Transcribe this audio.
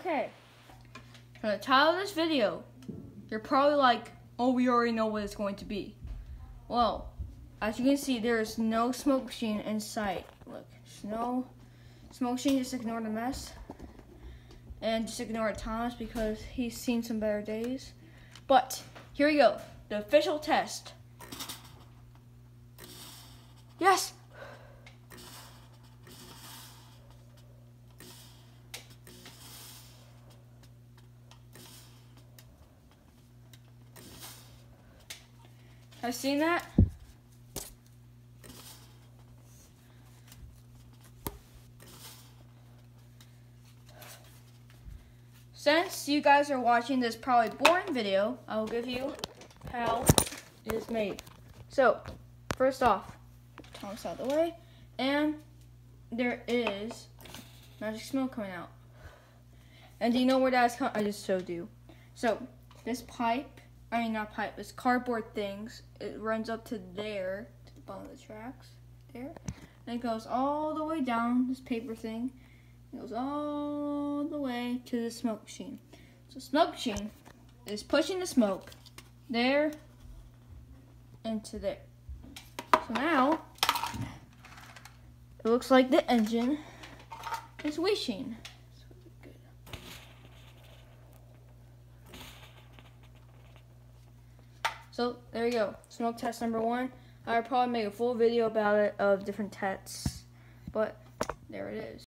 Okay. From the title of this video, you're probably like, oh, we already know what it's going to be. Well, as you can see, there is no smoke machine in sight. Look, no smoke machine, just ignore the mess. And just ignore Thomas because he's seen some better days. But, here we go. The official test. Yes! You seen that? Since you guys are watching this probably boring video, I will give you how it is made. So, first off, Thomas out of the way, and there is magic smoke coming out. And do you know where that's coming? I just showed you. So, this pipe, I mean not pipe, it's cardboard things. It runs up to there, to the bottom of the tracks, there. And it goes all the way down, this paper thing. It goes all the way to the smoke machine. So smoke machine is pushing the smoke there into there. So now it looks like the engine is wishing. So there you go, smoke test number one. I'll probably make a full video about it of different tests, but there it is.